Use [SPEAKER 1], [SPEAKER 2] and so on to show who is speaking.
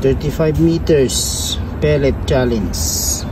[SPEAKER 1] 35 meters pellet challenge.